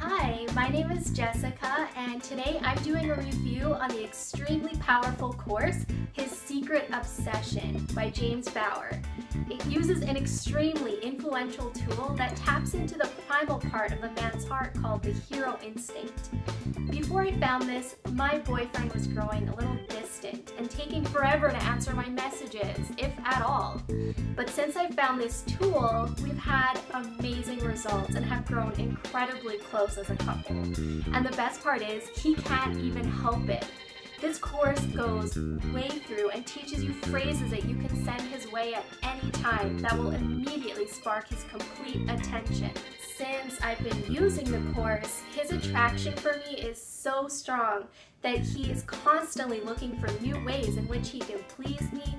Hi, my name is Jessica and today I'm doing a review on the extremely powerful course, His Secret Obsession by James Bauer. It uses an extremely influential tool that taps into the primal part of a man's heart called the hero instinct. Before I found this, my boyfriend was growing a little distant and taking forever to answer my messages, if at all. But since I found this tool, we've had amazing results and have grown incredibly close as a couple. And the best part is, he can't even help it. This course goes way through and teaches you phrases that you can send his way at any time that will immediately spark his complete attention. Since I've been using the course, his attraction for me is so strong that he is constantly looking for new ways in which he can please me,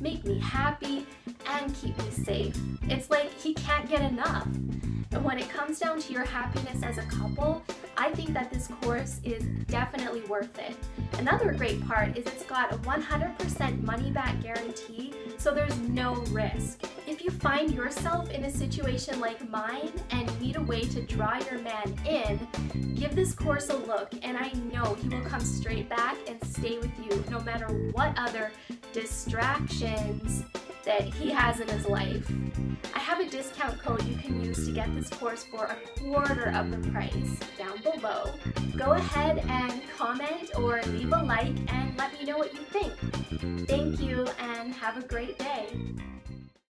make me happy, and keep me safe. It's like he can't get enough. When it comes down to your happiness as a couple, I think that this course is definitely worth it. Another great part is it's got a 100% money back guarantee, so there's no risk. If you find yourself in a situation like mine and need a way to draw your man in, give this course a look and I know he will come straight back and stay with you no matter what other distractions that he has in his life. I have a discount code you can use to get this course for a quarter of the price down below. Go ahead and comment or leave a like and let me know what you think. Thank you and have a great day.